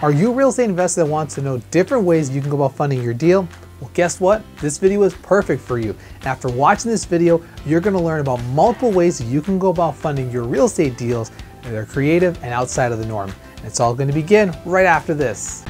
Are you a real estate investor that wants to know different ways you can go about funding your deal? Well, guess what? This video is perfect for you. After watching this video, you're gonna learn about multiple ways you can go about funding your real estate deals that are creative and outside of the norm. And it's all gonna begin right after this.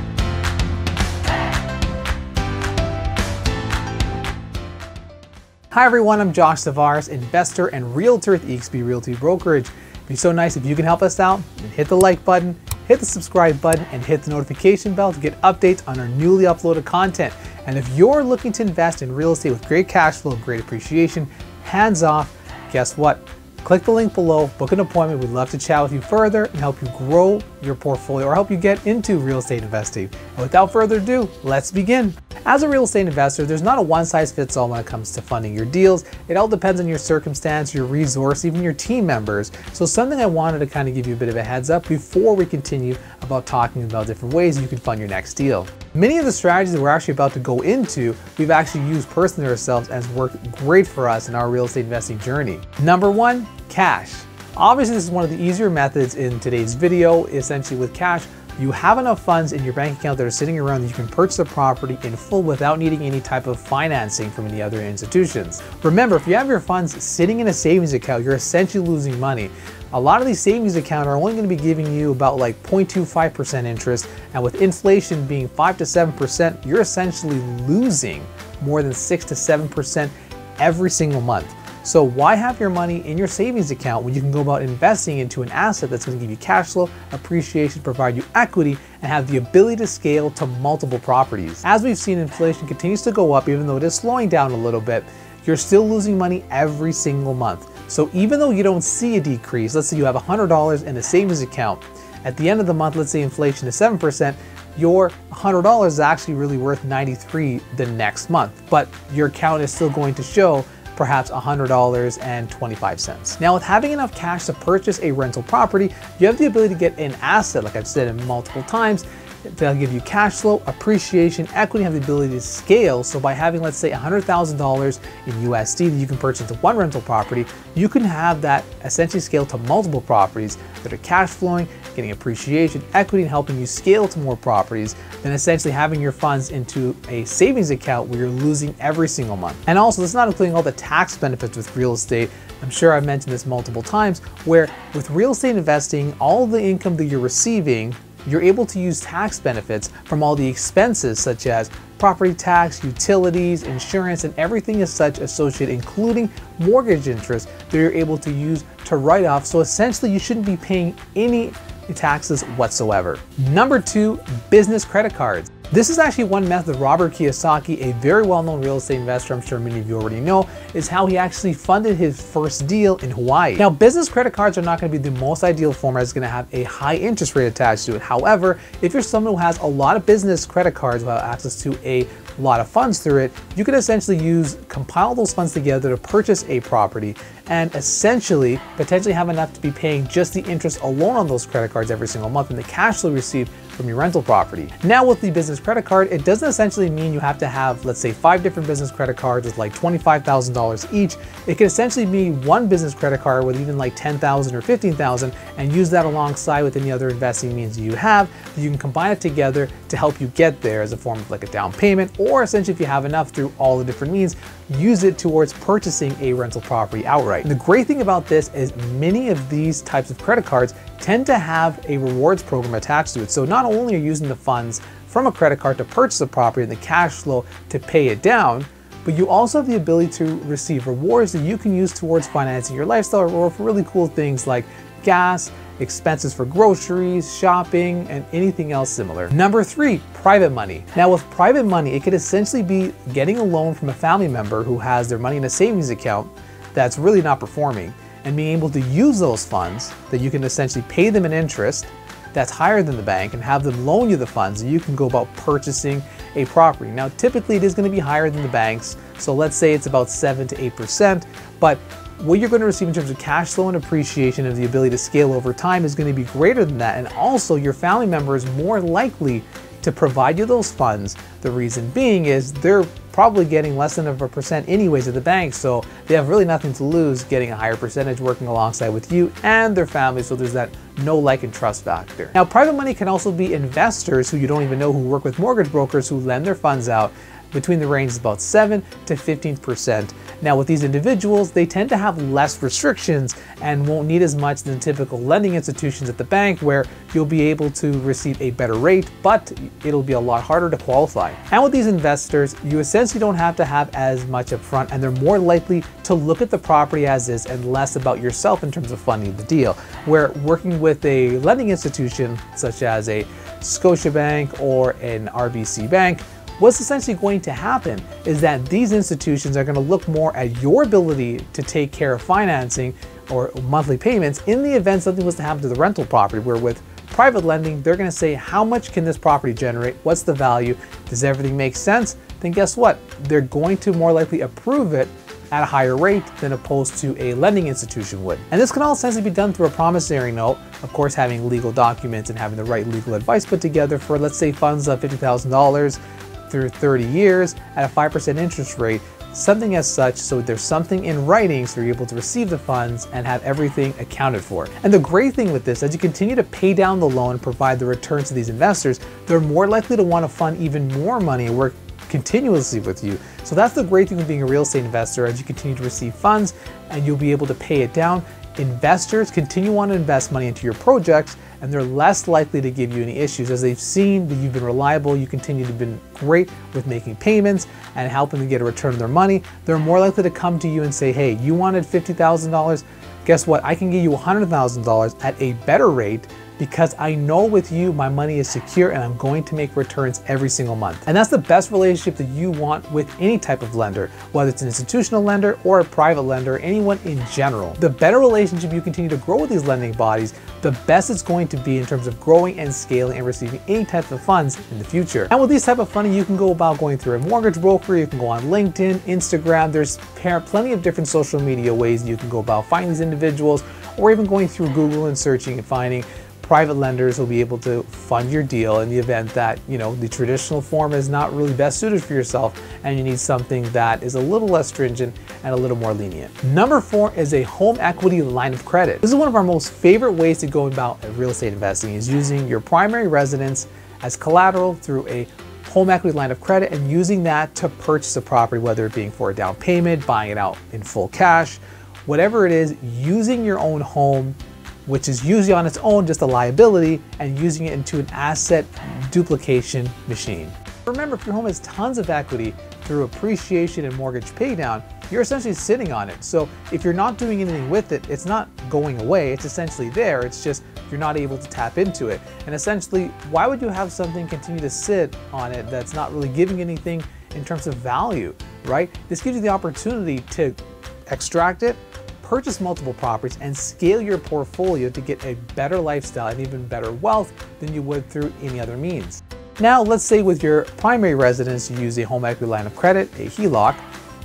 Hi everyone, I'm Josh Tavares, investor and realtor at eXp Realty Brokerage. It'd be so nice if you can help us out and hit the like button, hit the subscribe button, and hit the notification bell to get updates on our newly uploaded content. And if you're looking to invest in real estate with great cash flow and great appreciation, hands off, guess what? Click the link below, book an appointment. We'd love to chat with you further and help you grow your portfolio or help you get into real estate investing. And without further ado, let's begin. As a real estate investor, there's not a one size fits all when it comes to funding your deals. It all depends on your circumstance, your resource, even your team members. So something I wanted to kind of give you a bit of a heads up before we continue about talking about different ways you can fund your next deal. Many of the strategies that we're actually about to go into, we've actually used personally ourselves and has worked great for us in our real estate investing journey. Number one, cash. Obviously, this is one of the easier methods in today's video. Essentially with cash, you have enough funds in your bank account that are sitting around that you can purchase a property in full without needing any type of financing from any other institutions. Remember, if you have your funds sitting in a savings account, you're essentially losing money. A lot of these savings accounts are only going to be giving you about like 0.25% interest, and with inflation being 5 to 7%, you're essentially losing more than 6 to 7% every single month. So why have your money in your savings account when you can go about investing into an asset that's going to give you cash flow, appreciation, provide you equity, and have the ability to scale to multiple properties? As we've seen, inflation continues to go up, even though it is slowing down a little bit. You're still losing money every single month. So even though you don't see a decrease, let's say you have $100 in a savings account, at the end of the month, let's say inflation is 7%, your $100 is actually really worth 93 the next month, but your account is still going to show perhaps $100.25. Now with having enough cash to purchase a rental property, you have the ability to get an asset, like I've said multiple times, They'll give you cash flow, appreciation, equity, have the ability to scale. So by having, let's say, $100,000 in USD that you can purchase into one rental property, you can have that essentially scale to multiple properties that are cash flowing, getting appreciation, equity, and helping you scale to more properties than essentially having your funds into a savings account where you're losing every single month. And also, this is not including all the tax benefits with real estate. I'm sure I've mentioned this multiple times, where with real estate investing, all the income that you're receiving you're able to use tax benefits from all the expenses such as property tax, utilities, insurance, and everything as such associated, including mortgage interest that you're able to use to write off. So essentially you shouldn't be paying any taxes whatsoever. Number two, business credit cards. This is actually one method Robert Kiyosaki, a very well-known real estate investor, I'm sure many of you already know, is how he actually funded his first deal in Hawaii. Now, business credit cards are not gonna be the most ideal format, it's gonna have a high interest rate attached to it. However, if you're someone who has a lot of business credit cards without access to a lot of funds through it, you can essentially use, compile those funds together to purchase a property and essentially potentially have enough to be paying just the interest alone on those credit cards every single month and the cash flow received from your rental property. Now with the business credit card, it doesn't essentially mean you have to have, let's say five different business credit cards with like $25,000 each. It can essentially be one business credit card with even like 10,000 or 15,000 and use that alongside with any other investing means you have. You can combine it together to help you get there as a form of like a down payment or essentially if you have enough through all the different means, use it towards purchasing a rental property outright. And the great thing about this is many of these types of credit cards tend to have a rewards program attached to it. So not only are you using the funds from a credit card to purchase a property and the cash flow to pay it down, but you also have the ability to receive rewards that you can use towards financing your lifestyle or for really cool things like gas, expenses for groceries, shopping, and anything else similar. Number three, private money. Now with private money, it could essentially be getting a loan from a family member who has their money in a savings account that's really not performing and being able to use those funds that you can essentially pay them an interest that's higher than the bank and have them loan you the funds you can go about purchasing a property. Now typically it is going to be higher than the banks, so let's say it's about 7 to 8%, but what you're going to receive in terms of cash flow and appreciation and the ability to scale over time is going to be greater than that. And also your family member is more likely to provide you those funds. The reason being is they're probably getting less than of a percent anyways at the bank, so they have really nothing to lose getting a higher percentage working alongside with you and their family, so there's that no like and trust factor. Now, private money can also be investors who you don't even know who work with mortgage brokers who lend their funds out between the range of about 7 to 15%. Now with these individuals, they tend to have less restrictions and won't need as much than typical lending institutions at the bank where you'll be able to receive a better rate, but it'll be a lot harder to qualify. And with these investors, you essentially don't have to have as much upfront and they're more likely to look at the property as is and less about yourself in terms of funding the deal. Where working with a lending institution such as a Scotiabank or an RBC bank, What's essentially going to happen is that these institutions are going to look more at your ability to take care of financing or monthly payments in the event something was to happen to the rental property, where with private lending, they're going to say, how much can this property generate? What's the value? Does everything make sense? Then guess what? They're going to more likely approve it at a higher rate than opposed to a lending institution would. And this can all essentially be done through a promissory note, of course having legal documents and having the right legal advice put together for let's say funds of $50,000 through 30 years at a 5% interest rate, something as such so there's something in writing so you're able to receive the funds and have everything accounted for. And the great thing with this, as you continue to pay down the loan and provide the returns to these investors, they're more likely to want to fund even more money and work continuously with you. So that's the great thing with being a real estate investor as you continue to receive funds and you'll be able to pay it down. Investors continue on to invest money into your projects and they're less likely to give you any issues as they've seen that you've been reliable, you continue to be great with making payments and helping to get a return on their money. They're more likely to come to you and say, hey, you wanted $50,000, guess what? I can give you $100,000 at a better rate because I know with you my money is secure and I'm going to make returns every single month. And that's the best relationship that you want with any type of lender, whether it's an institutional lender or a private lender, anyone in general. The better relationship you continue to grow with these lending bodies, the best it's going to be in terms of growing and scaling and receiving any type of funds in the future. And with these type of funding, you can go about going through a mortgage broker, you can go on LinkedIn, Instagram, there's plenty of different social media ways you can go about finding these individuals or even going through Google and searching and finding private lenders will be able to fund your deal in the event that you know the traditional form is not really best suited for yourself and you need something that is a little less stringent and a little more lenient. Number four is a home equity line of credit. This is one of our most favorite ways to go about real estate investing is using your primary residence as collateral through a home equity line of credit and using that to purchase a property, whether it being for a down payment, buying it out in full cash, whatever it is, using your own home which is usually on its own just a liability and using it into an asset duplication machine. Remember, if your home has tons of equity through appreciation and mortgage paydown, you're essentially sitting on it. So if you're not doing anything with it, it's not going away. It's essentially there. It's just you're not able to tap into it. And essentially, why would you have something continue to sit on it that's not really giving anything in terms of value, right? This gives you the opportunity to extract it, purchase multiple properties and scale your portfolio to get a better lifestyle and even better wealth than you would through any other means. Now, let's say with your primary residence, you use a home equity line of credit, a HELOC,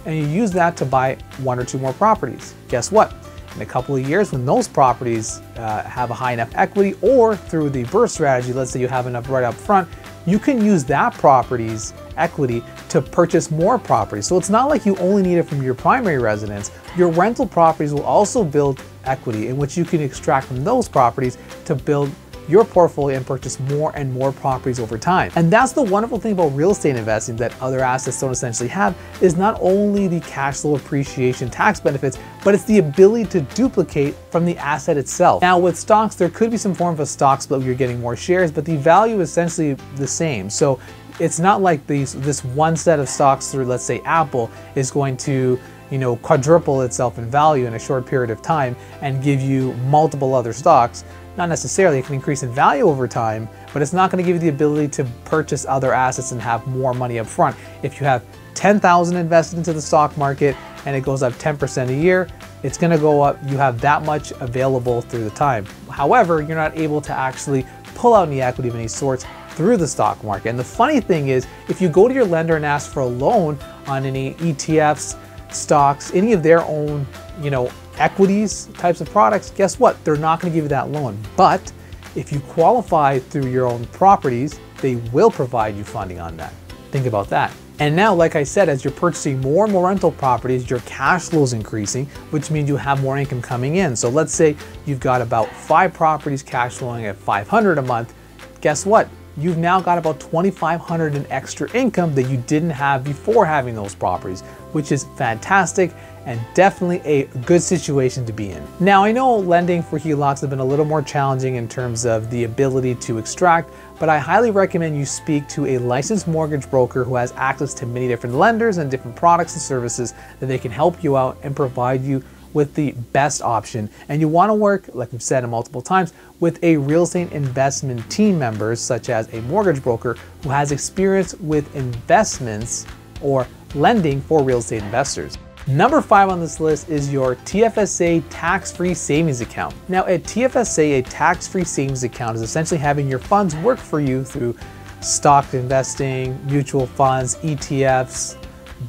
and you use that to buy one or two more properties. Guess what? In a couple of years, when those properties uh, have a high enough equity or through the BRRRR strategy, let's say you have enough right up front, you can use that property's equity to purchase more properties. So it's not like you only need it from your primary residence. Your rental properties will also build equity in which you can extract from those properties to build your portfolio and purchase more and more properties over time. And that's the wonderful thing about real estate investing that other assets don't essentially have is not only the cash flow appreciation tax benefits, but it's the ability to duplicate from the asset itself. Now with stocks, there could be some form of a stock split where you're getting more shares, but the value is essentially the same. So it's not like these this one set of stocks through let's say Apple is going to you know quadruple itself in value in a short period of time and give you multiple other stocks not necessarily, it can increase in value over time, but it's not going to give you the ability to purchase other assets and have more money up front. If you have 10,000 invested into the stock market and it goes up 10% a year, it's going to go up. You have that much available through the time. However, you're not able to actually pull out any equity of any sorts through the stock market. And the funny thing is, if you go to your lender and ask for a loan on any ETFs, stocks, any of their own, you know, equities types of products, guess what? They're not going to give you that loan. But if you qualify through your own properties, they will provide you funding on that. Think about that. And now, like I said, as you're purchasing more and more rental properties, your cash flow is increasing, which means you have more income coming in. So let's say you've got about five properties cash flowing at 500 a month. Guess what? You've now got about 2,500 in extra income that you didn't have before having those properties, which is fantastic and definitely a good situation to be in. Now, I know lending for HELOCs has been a little more challenging in terms of the ability to extract, but I highly recommend you speak to a licensed mortgage broker who has access to many different lenders and different products and services that they can help you out and provide you with the best option. And you want to work, like we've said multiple times, with a real estate investment team members, such as a mortgage broker who has experience with investments or lending for real estate investors. Number five on this list is your TFSA tax-free savings account. Now at TFSA, a tax-free savings account is essentially having your funds work for you through stock investing, mutual funds, ETFs,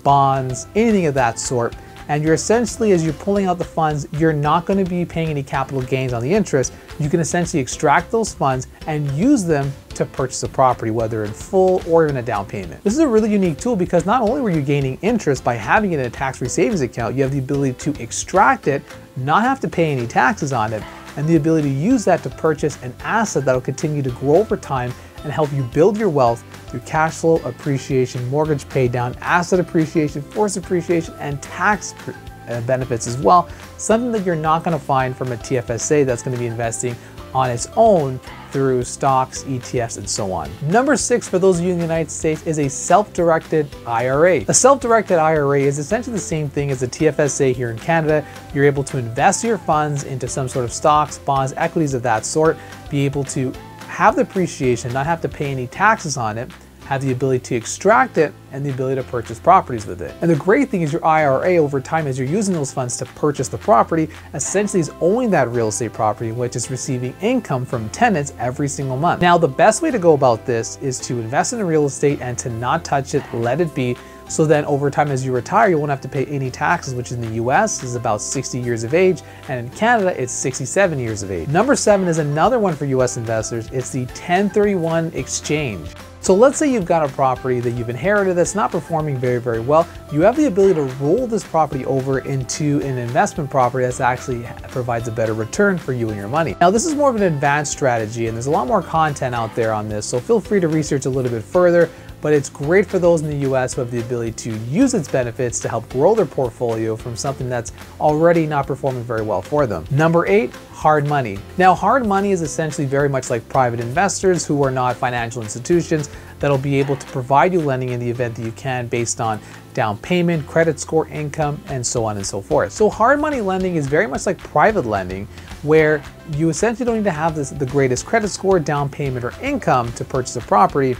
bonds, anything of that sort and you're essentially, as you're pulling out the funds, you're not going to be paying any capital gains on the interest. You can essentially extract those funds and use them to purchase a property, whether in full or even a down payment. This is a really unique tool because not only were you gaining interest by having it in a tax-free savings account, you have the ability to extract it, not have to pay any taxes on it, and the ability to use that to purchase an asset that will continue to grow over time and help you build your wealth through cash flow appreciation, mortgage pay down, asset appreciation, force appreciation, and tax uh, benefits as well. Something that you're not going to find from a TFSA that's going to be investing on its own through stocks, ETFs, and so on. Number six for those of you in the United States is a self-directed IRA. A self-directed IRA is essentially the same thing as a TFSA here in Canada. You're able to invest your funds into some sort of stocks, bonds, equities of that sort, be able to have the appreciation, not have to pay any taxes on it, have the ability to extract it and the ability to purchase properties with it. And the great thing is your IRA over time as you're using those funds to purchase the property essentially is owning that real estate property which is receiving income from tenants every single month. Now the best way to go about this is to invest in real estate and to not touch it, let it be so then over time as you retire, you won't have to pay any taxes, which in the US is about 60 years of age, and in Canada, it's 67 years of age. Number seven is another one for US investors. It's the 1031 exchange. So let's say you've got a property that you've inherited that's not performing very, very well. You have the ability to roll this property over into an investment property that actually provides a better return for you and your money. Now, this is more of an advanced strategy and there's a lot more content out there on this, so feel free to research a little bit further but it's great for those in the US who have the ability to use its benefits to help grow their portfolio from something that's already not performing very well for them. Number eight, hard money. Now, hard money is essentially very much like private investors who are not financial institutions that'll be able to provide you lending in the event that you can based on down payment, credit score, income, and so on and so forth. So hard money lending is very much like private lending where you essentially don't need to have this, the greatest credit score, down payment, or income to purchase a property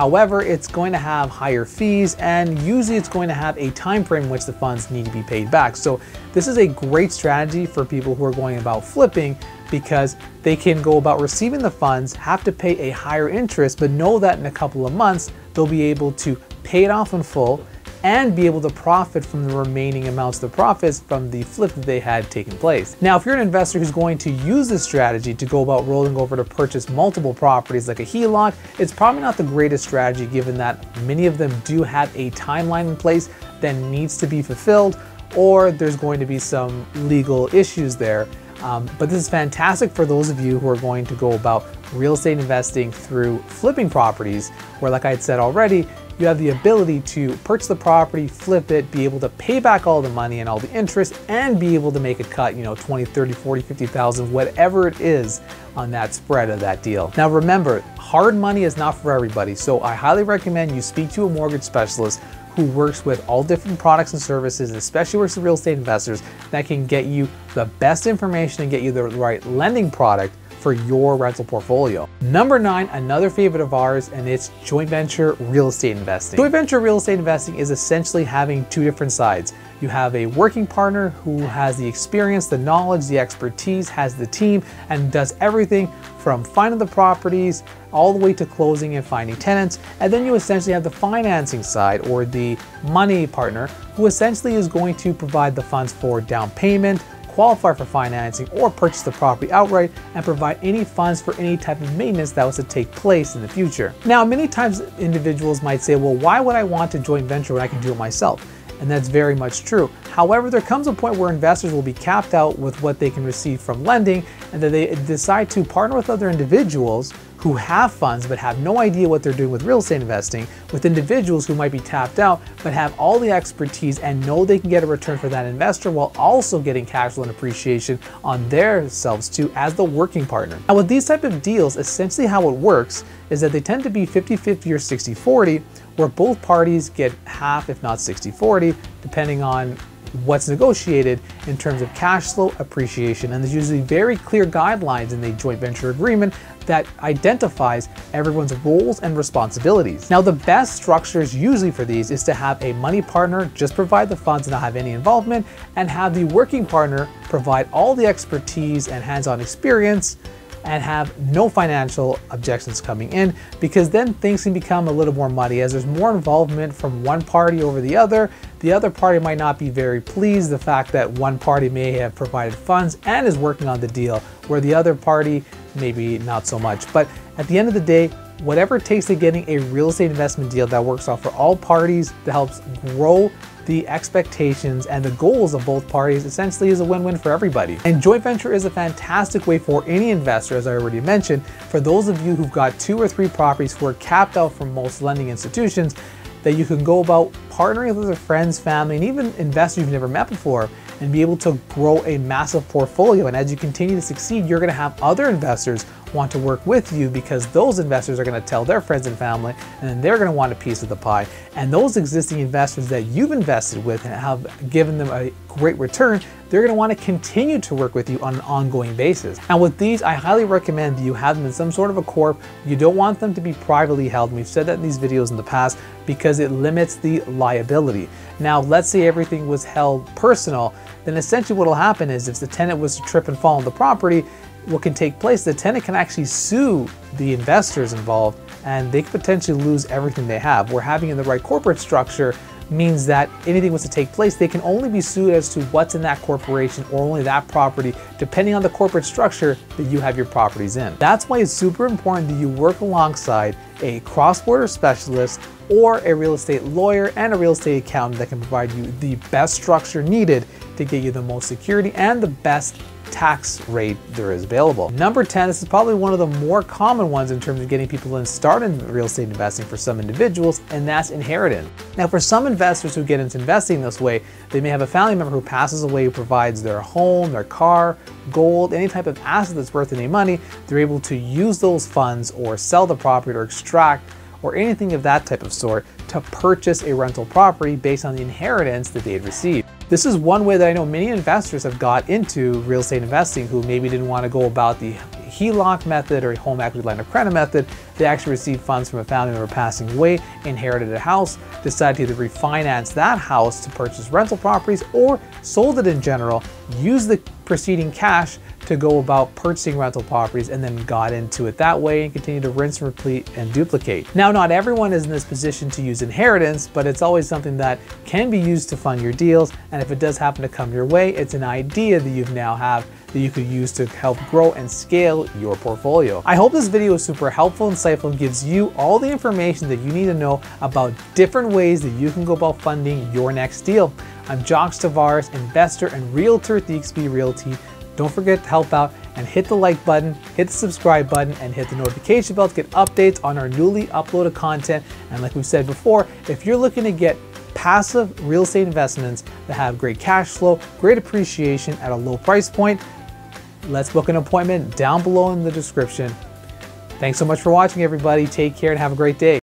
However, it's going to have higher fees and usually it's going to have a time frame in which the funds need to be paid back. So this is a great strategy for people who are going about flipping because they can go about receiving the funds, have to pay a higher interest, but know that in a couple of months, they'll be able to pay it off in full and be able to profit from the remaining amounts of the profits from the flip that they had taken place. Now, if you're an investor who's going to use this strategy to go about rolling over to purchase multiple properties like a HELOC, it's probably not the greatest strategy given that many of them do have a timeline in place that needs to be fulfilled or there's going to be some legal issues there. Um, but this is fantastic for those of you who are going to go about real estate investing through flipping properties, where, like I had said already, you have the ability to purchase the property, flip it, be able to pay back all the money and all the interest, and be able to make a cut, you know, 20, 30, 40, 50,000, whatever it is on that spread of that deal. Now remember, hard money is not for everybody, so I highly recommend you speak to a mortgage specialist who works with all different products and services, especially works with real estate investors that can get you the best information and get you the right lending product for your rental portfolio. Number nine, another favorite of ours, and it's joint venture real estate investing. Joint venture real estate investing is essentially having two different sides. You have a working partner who has the experience, the knowledge, the expertise, has the team, and does everything from finding the properties all the way to closing and finding tenants. And then you essentially have the financing side or the money partner who essentially is going to provide the funds for down payment, qualify for financing or purchase the property outright and provide any funds for any type of maintenance that was to take place in the future. Now, many times individuals might say, well, why would I want to joint venture when I can do it myself? And that's very much true. However, there comes a point where investors will be capped out with what they can receive from lending and that they decide to partner with other individuals who have funds but have no idea what they're doing with real estate investing, with individuals who might be tapped out but have all the expertise and know they can get a return for that investor while also getting cash flow and appreciation on themselves too as the working partner. Now with these type of deals, essentially how it works is that they tend to be 50-50 or 60-40, where both parties get half if not 60-40, depending on what's negotiated in terms of cash flow appreciation. And there's usually very clear guidelines in the joint venture agreement that identifies everyone's roles and responsibilities. Now, the best structures usually for these is to have a money partner just provide the funds and not have any involvement, and have the working partner provide all the expertise and hands-on experience and have no financial objections coming in because then things can become a little more muddy as there's more involvement from one party over the other. The other party might not be very pleased the fact that one party may have provided funds and is working on the deal where the other party maybe not so much. But at the end of the day, whatever it takes to getting a real estate investment deal that works out for all parties, that helps grow the expectations and the goals of both parties essentially is a win-win for everybody. And joint venture is a fantastic way for any investor, as I already mentioned, for those of you who've got two or three properties who are capped out from most lending institutions, that you can go about partnering with your friends, family, and even investors you've never met before and be able to grow a massive portfolio. And as you continue to succeed, you're gonna have other investors want to work with you because those investors are going to tell their friends and family and they're going to want a piece of the pie. And those existing investors that you've invested with and have given them a great return, they're going to want to continue to work with you on an ongoing basis. And with these, I highly recommend that you have them in some sort of a corp. You don't want them to be privately held. We've said that in these videos in the past because it limits the liability. Now, let's say everything was held personal, then essentially what will happen is if the tenant was to trip and fall on the property, what can take place, the tenant can actually sue the investors involved and they could potentially lose everything they have. Where having in the right corporate structure means that anything was to take place, they can only be sued as to what's in that corporation or only that property, depending on the corporate structure that you have your properties in. That's why it's super important that you work alongside a cross-border specialist or a real estate lawyer and a real estate accountant that can provide you the best structure needed to get you the most security and the best tax rate there is available. Number 10, this is probably one of the more common ones in terms of getting people to start in real estate investing for some individuals, and that's inheritance. Now, for some investors who get into investing this way, they may have a family member who passes away who provides their home, their car, gold, any type of asset that's worth any money. They're able to use those funds or sell the property or extract or anything of that type of sort to purchase a rental property based on the inheritance that they had received. This is one way that I know many investors have got into real estate investing who maybe didn't want to go about the HELOC method or home equity line of credit method. They actually received funds from a family member passing away, inherited a house, decided to either refinance that house to purchase rental properties or sold it in general, use the preceding cash to go about purchasing rental properties and then got into it that way and continue to rinse, and repeat, and duplicate. Now, not everyone is in this position to use inheritance, but it's always something that can be used to fund your deals. And if it does happen to come your way, it's an idea that you now have that you could use to help grow and scale your portfolio. I hope this video is super helpful, insightful, and gives you all the information that you need to know about different ways that you can go about funding your next deal. I'm Josh Tavares, investor and realtor at eXp Realty. Don't forget to help out and hit the like button, hit the subscribe button, and hit the notification bell to get updates on our newly uploaded content. And like we've said before, if you're looking to get passive real estate investments that have great cash flow, great appreciation at a low price point, let's book an appointment down below in the description. Thanks so much for watching, everybody. Take care and have a great day.